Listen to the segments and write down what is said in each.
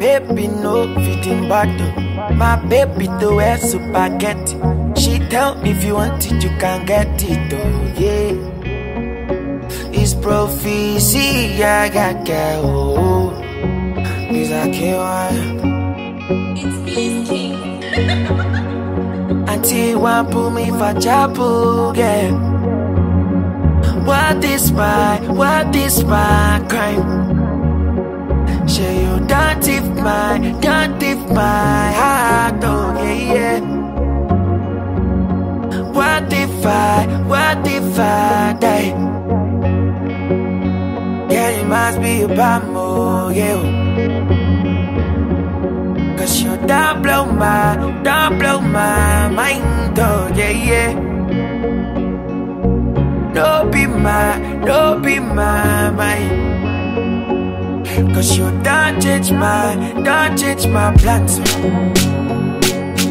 Baby, no feeding bottle. My baby, to wear spaghetti. She tell me if you want it, you can get it, oh yeah. It's prophecy, yeah, yeah, yeah, oh. Is I can't Auntie want pull me for chapel, yeah. What is my, what is my crime? Say you don't if my, don't if my heart, oh yeah, yeah. What if I, what if I die? Yeah, you must be a bambo, yeah. Oh. Cause you don't blow my, don't blow my mind, oh yeah, yeah. Don't be my, don't be my mind. Cause you don't change my, don't change my plans.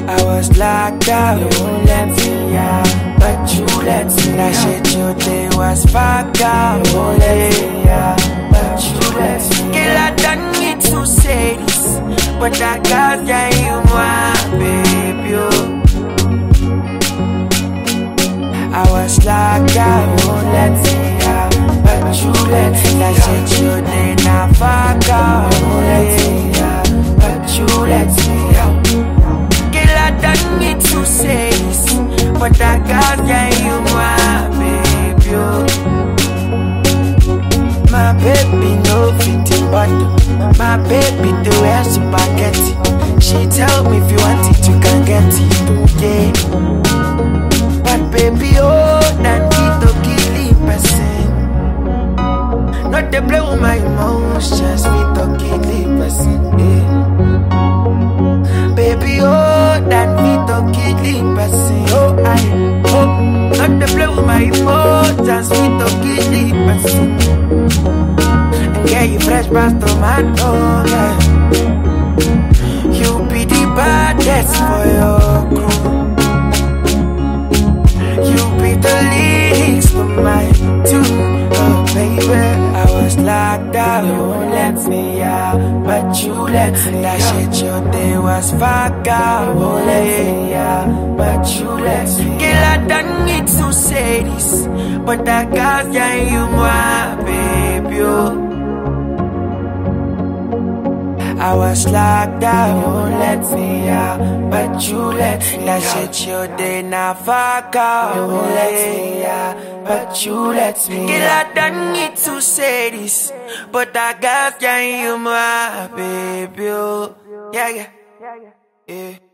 I was locked out, you let me out, but you let me That shit you was fucked out, you let me out, but you let me Girl, I don't need to say this, but I got yeah, That shit you did not fuck out, you but you let me out. Girl, I don't need to say this, but I got yeah, oh. you my baby. oh. My baby no fitting bottle. My baby Not to blow my emotions, me kill the person, yeah. Baby, oh, that need to kill the person. Oh, I hope not to blow my emotions, me kill the person. And get you fresh past tomato, me out, but you let me. That shit you did was out, let me but you let me. Girl, I don't need to say this, but I got yeah, you my baby. oh. I was locked out, oh, you let me out, but you let me. That shit you did not fuck out, oh, you let me out, but you let me. Girl, I don't need to say this, but I got yeah, you my baby. oh. Yeah, yeah, yeah.